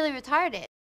really retarded.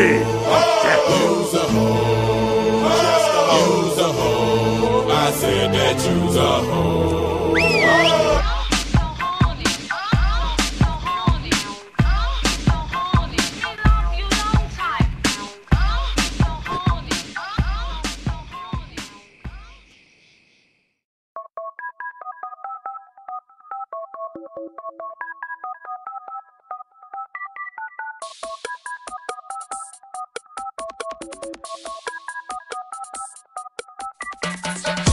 Oh! Mr.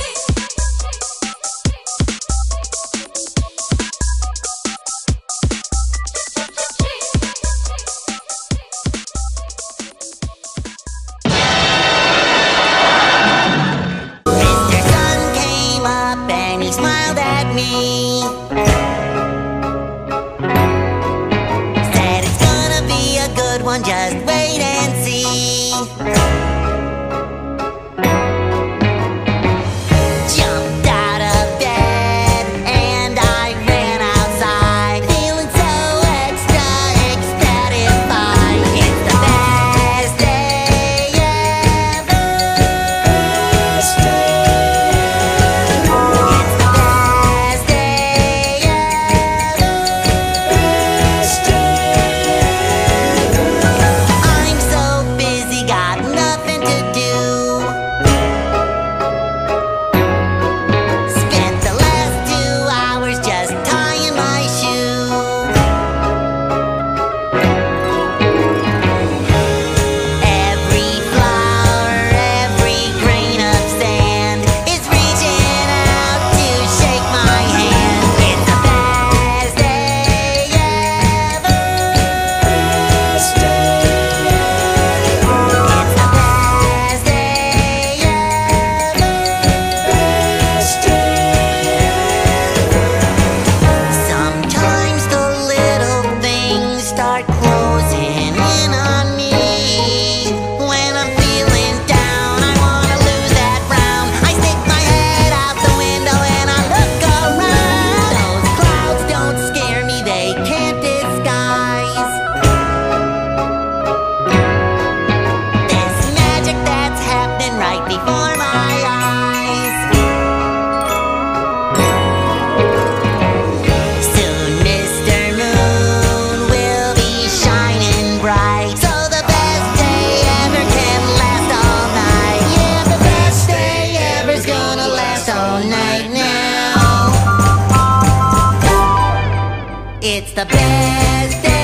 It's the best day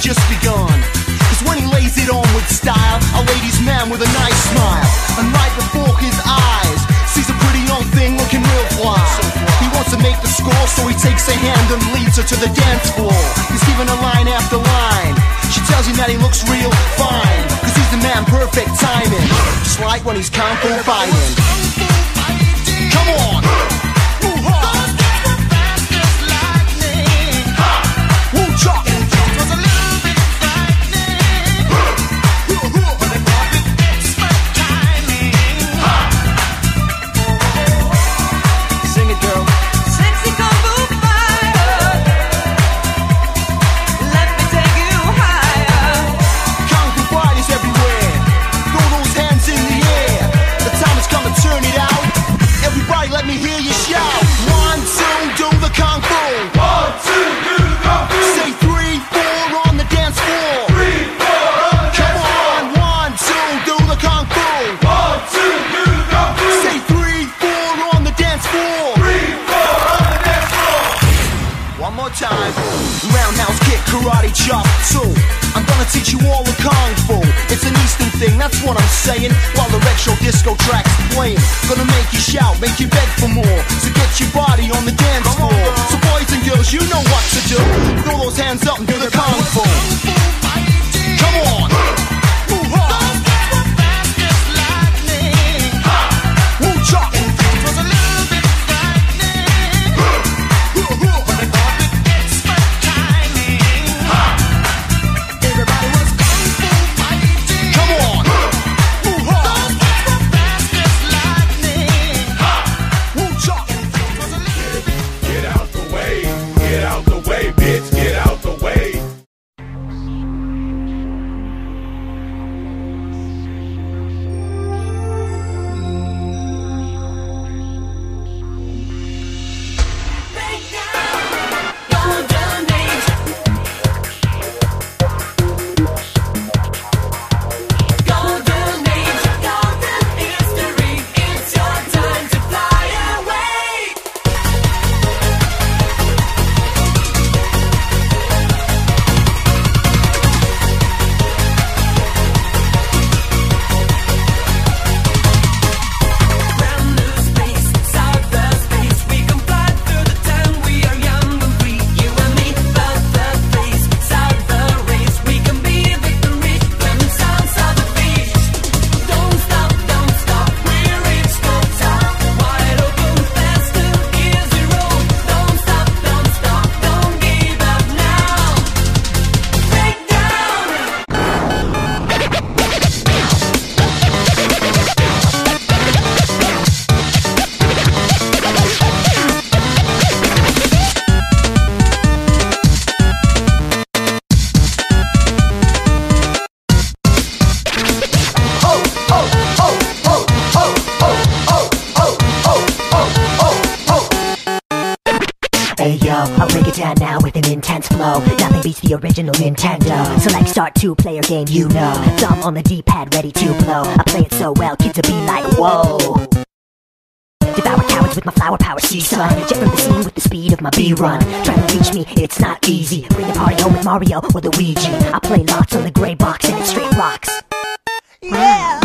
just begun. Cause when he lays it on with style, a ladies' man with a nice smile. And right before his eyes, sees a pretty young thing looking real fly. He wants to make the score, so he takes her hand and leads her to the dance floor. He's giving her line after line. She tells him that he looks real fine, cause he's the man, perfect timing. Just like when he's kung fu fighting. Come on! Woo-ha! Woo-cha! Time. Roundhouse kick, karate chop, two. I'm gonna teach you all the kung fu. It's an Eastern thing, that's what I'm saying. While the retro disco tracks playing, gonna make you shout, make you beg for more. So get your body on the dance floor. So boys and girls, you know what to do. Throw those hands up and do the kung fu. Come on. Woo-ha. Woo-cha. Now with an intense flow. Nothing beats the original Nintendo. Select start two player game, you know. Thumb on the D-pad, ready to blow. I play it so well, kids will be like, whoa. Devour cowards with my flower power, see son. Jet from the scene with the speed of my B-run. Trying to reach me, it's not easy. Bring the party home with Mario or Luigi. I play lots on the gray box and it straight rocks. Yeah.